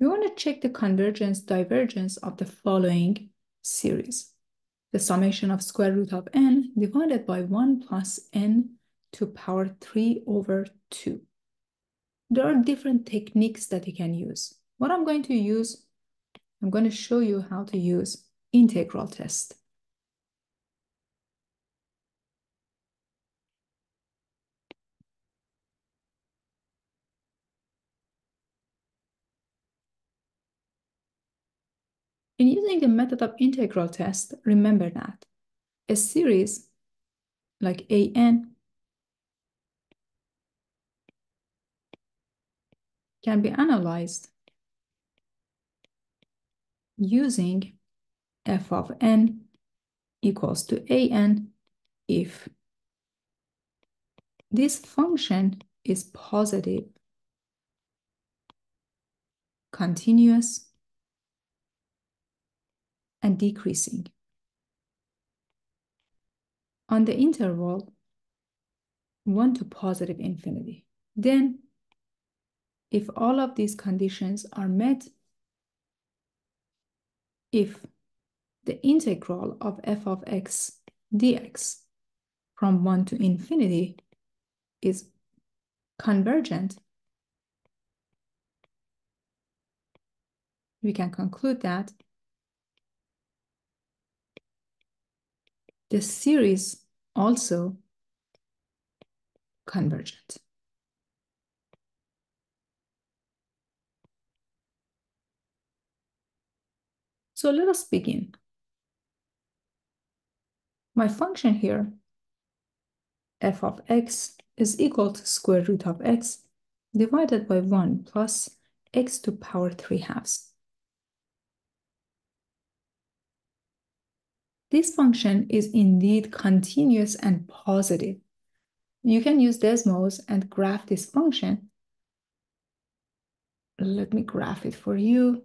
we want to check the convergence divergence of the following series. The summation of square root of n divided by 1 plus n to power 3 over 2. There are different techniques that you can use. What I'm going to use, I'm going to show you how to use integral test. In using the method of integral test, remember that a series like an can be analyzed using f of n equals to an if this function is positive, continuous, and decreasing. On the interval 1 to positive infinity. Then, if all of these conditions are met, if the integral of f of x dx from 1 to infinity is convergent, we can conclude that the series also convergent. So let us begin. My function here, f of x, is equal to square root of x divided by 1 plus x to power 3 halves. This function is indeed continuous and positive. You can use Desmos and graph this function. Let me graph it for you.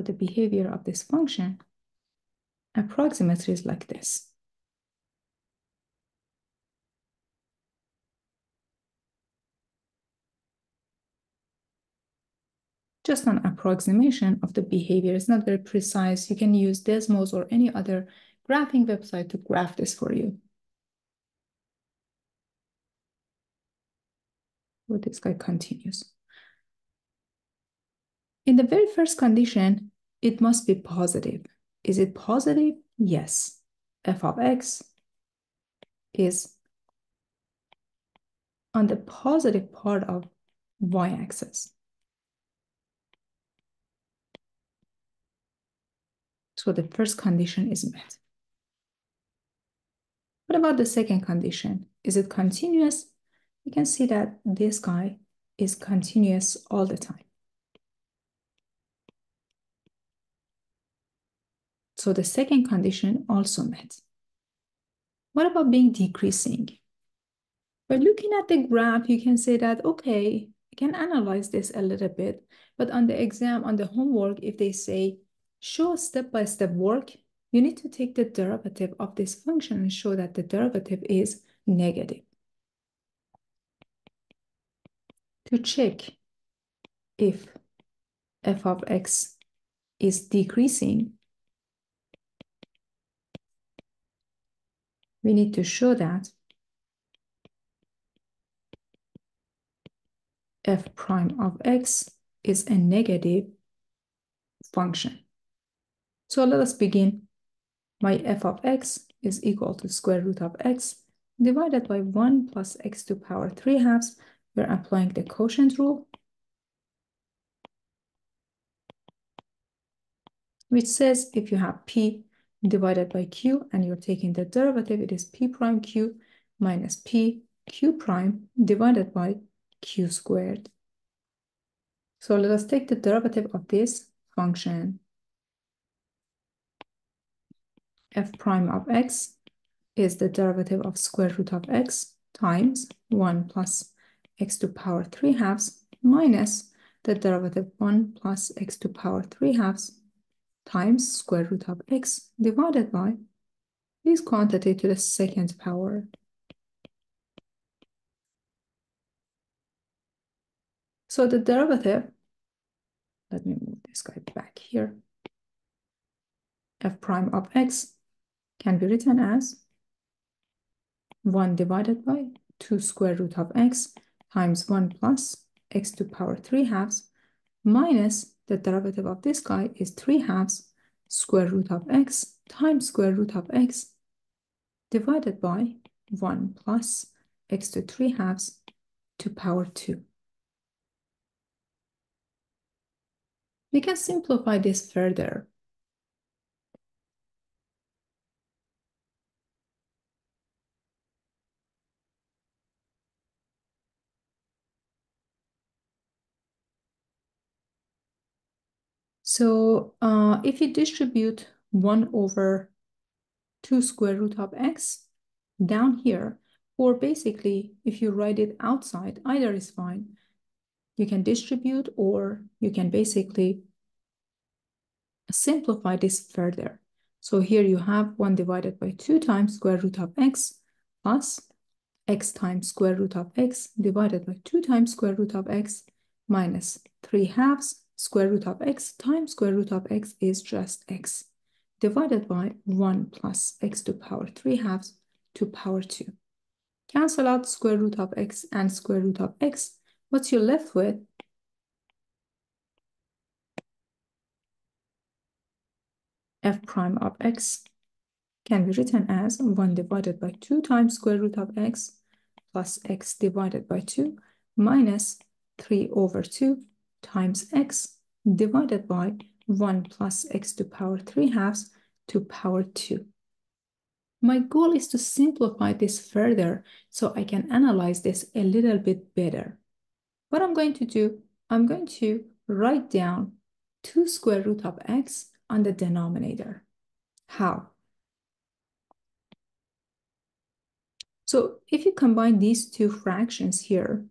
So the behavior of this function approximately is like this. Just an approximation of the behavior. It's not very precise. You can use Desmos or any other graphing website to graph this for you. Well, this guy continues. In the very first condition, it must be positive. Is it positive? Yes. f of x is on the positive part of y-axis. So the first condition is met. What about the second condition? Is it continuous? We can see that this guy is continuous all the time. So the second condition also met. What about being decreasing? By looking at the graph, you can say that, okay, I can analyze this a little bit, but on the exam, on the homework, if they say, show step-by-step -step work, you need to take the derivative of this function and show that the derivative is negative. To check if f of x is decreasing, we need to show that f prime of x is a negative function. So let us begin. My f of x is equal to square root of x divided by 1 plus x to power 3 halves. We're applying the quotient rule, which says if you have p divided by q and you're taking the derivative, it is p prime q minus p q prime divided by q squared. So let us take the derivative of this function. f prime of x is the derivative of square root of x times 1 plus x to power 3 halves minus the derivative 1 plus x to power 3 halves times square root of x divided by this quantity to the second power. So the derivative, let me move this guy back here, f prime of x can be written as 1 divided by 2 square root of x times 1 plus x to power 3 halves minus the derivative of this guy is 3 halves square root of x times square root of x divided by 1 plus x to 3 halves to power 2. We can simplify this further. So uh, if you distribute 1 over 2 square root of x down here, or basically if you write it outside, either is fine. You can distribute or you can basically simplify this further. So here you have 1 divided by 2 times square root of x plus x times square root of x divided by 2 times square root of x minus 3 halves square root of x times square root of x is just x divided by 1 plus x to power 3 halves to power 2. Cancel out square root of x and square root of x. What you're left with f prime of x can be written as 1 divided by 2 times square root of x plus x divided by 2 minus 3 over 2 times x divided by 1 plus x to power 3 halves to power 2. My goal is to simplify this further so I can analyze this a little bit better. What I'm going to do, I'm going to write down 2 square root of x on the denominator. How? So if you combine these two fractions here,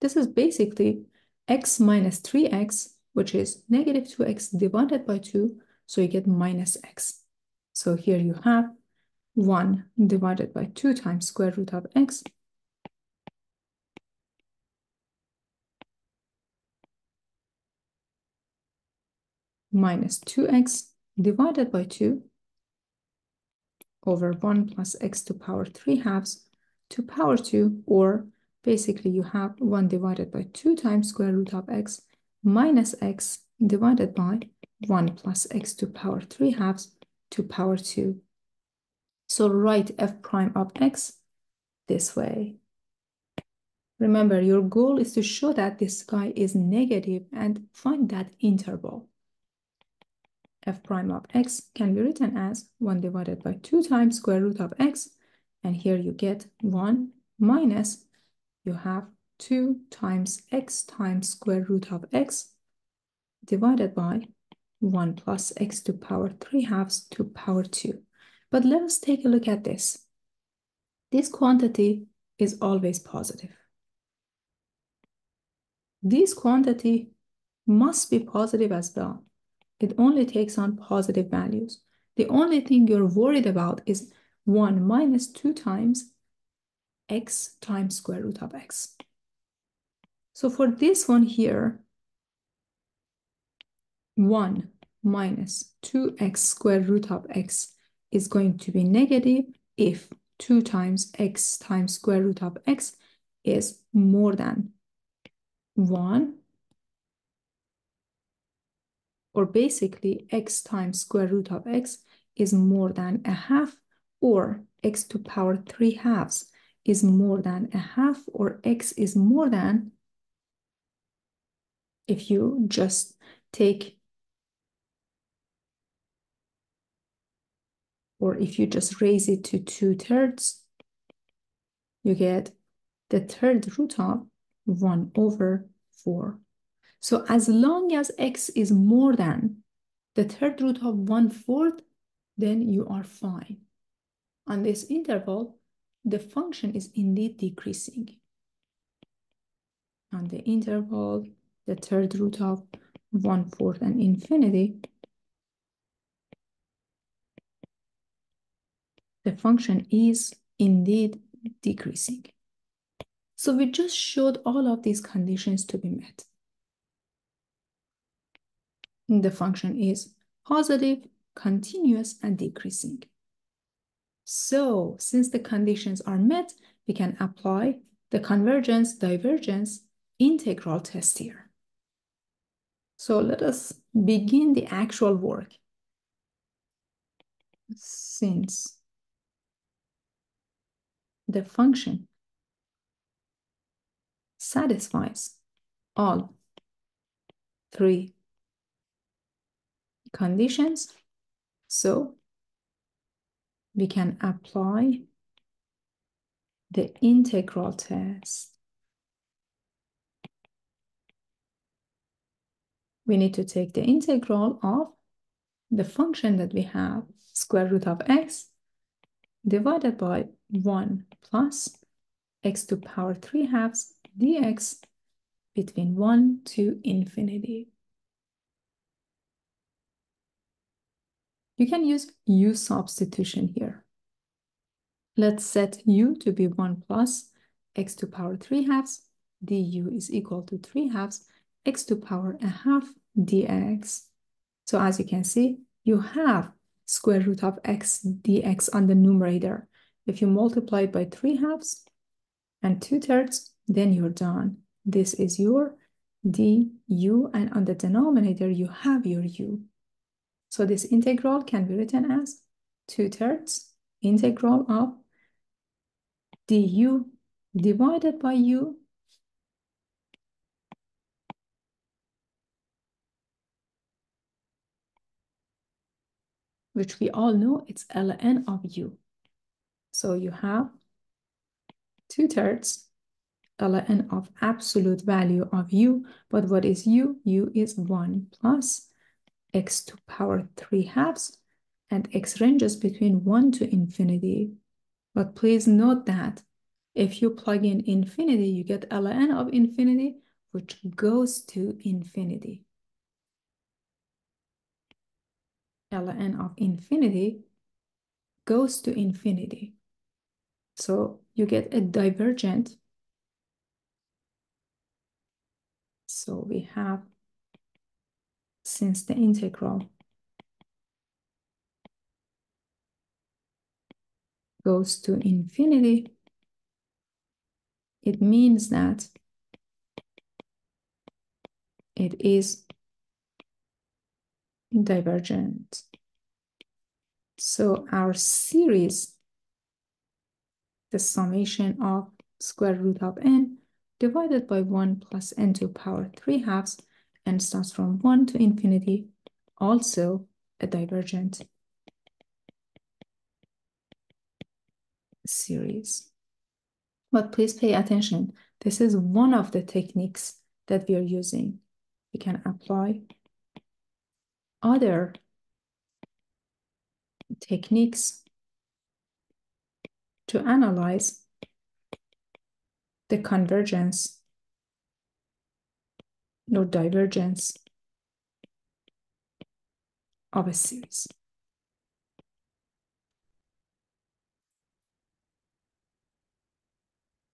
This is basically x minus 3x, which is negative 2x divided by 2, so you get minus x. So here you have 1 divided by 2 times square root of x minus 2x divided by 2 over 1 plus x to power 3 halves to power 2 or basically you have 1 divided by 2 times square root of x minus x divided by 1 plus x to power 3 halves to power 2. So write f prime of x this way. Remember, your goal is to show that this guy is negative and find that interval. f prime of x can be written as 1 divided by 2 times square root of x, and here you get 1 minus you have 2 times x times square root of x divided by 1 plus x to power 3 halves to power 2. But let us take a look at this. This quantity is always positive. This quantity must be positive as well. It only takes on positive values. The only thing you're worried about is 1 minus 2 times x times square root of x. So for this one here, 1 minus 2x square root of x is going to be negative if 2 times x times square root of x is more than 1 or basically x times square root of x is more than a half or x to power 3 halves is more than a half or x is more than if you just take or if you just raise it to two thirds, you get the third root of 1 over 4. So as long as x is more than the third root of 1 fourth, then you are fine. On this interval, the function is indeed decreasing. On the interval, the third root of one fourth and infinity, the function is indeed decreasing. So we just showed all of these conditions to be met. The function is positive, continuous, and decreasing. So since the conditions are met, we can apply the convergence, divergence, integral test here. So let us begin the actual work. Since the function satisfies all three conditions, so we can apply the integral test. We need to take the integral of the function that we have, square root of x, divided by 1 plus x to power 3 halves dx between 1 to infinity. You can use u substitution here. Let's set u to be 1 plus x to power 3 halves du is equal to 3 halves x to power a half dx. So as you can see, you have square root of x dx on the numerator. If you multiply it by 3 halves and 2 thirds, then you're done. This is your du, and on the denominator, you have your u. So this integral can be written as 2 thirds integral of du divided by u which we all know it's ln of u. So you have 2 thirds ln of absolute value of u, but what is u? u is 1 plus x to power 3 halves, and x ranges between 1 to infinity. But please note that if you plug in infinity, you get ln of infinity, which goes to infinity. ln of infinity goes to infinity. So you get a divergent. So we have since the integral goes to infinity, it means that it is divergent. So our series, the summation of square root of n divided by 1 plus n to power 3 halves and starts from 1 to infinity, also a divergent series. But please pay attention. This is one of the techniques that we are using. We can apply other techniques to analyze the convergence no divergence of a series.